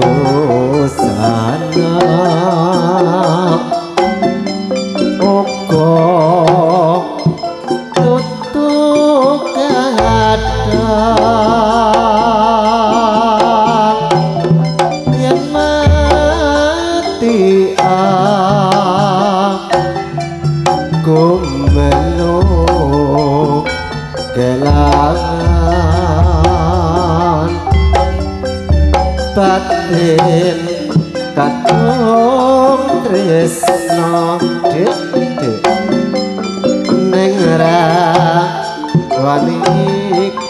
suasana uga tutuk kata yen mati ah. Tresno dik dik ning ra wani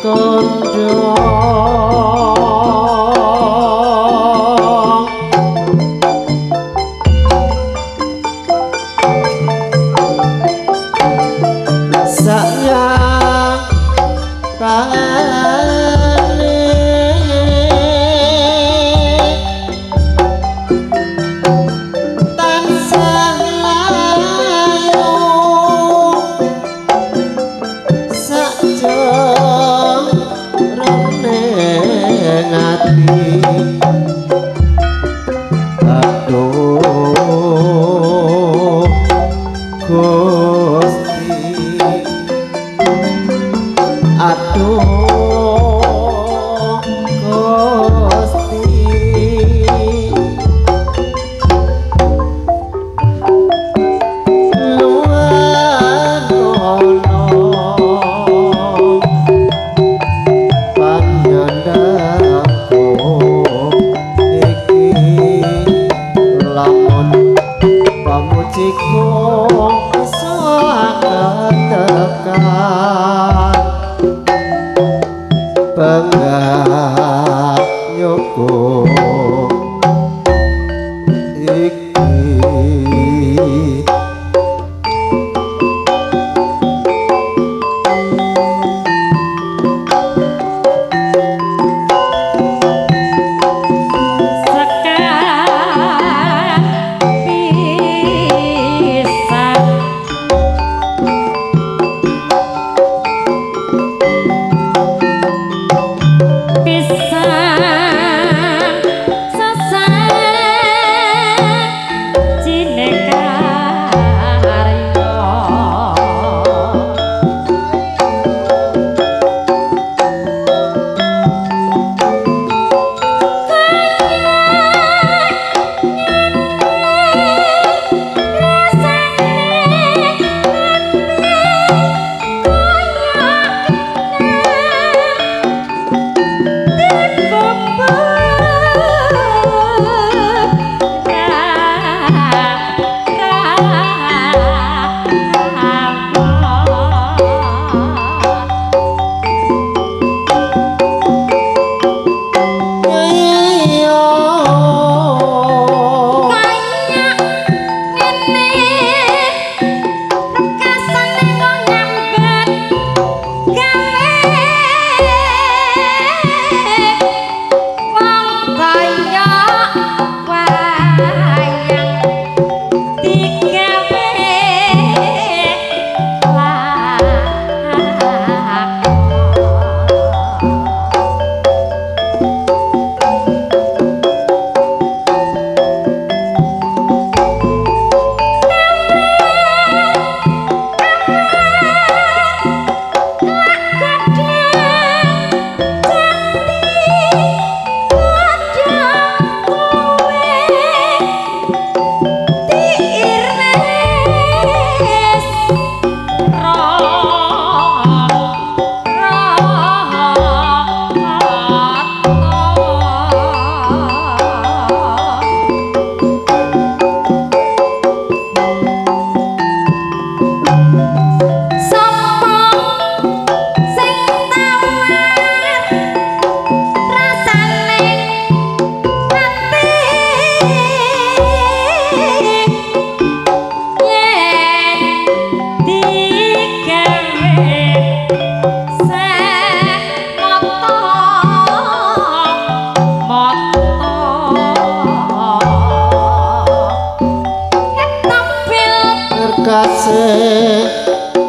kondo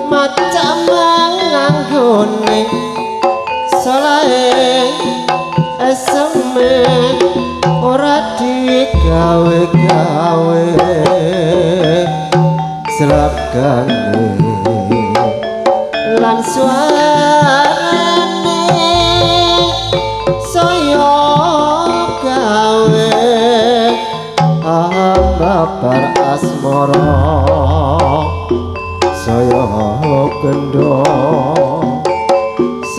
macam nganggone salahe esme ora digawe-gawe. Selakane eh, lan suara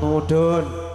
Maturun.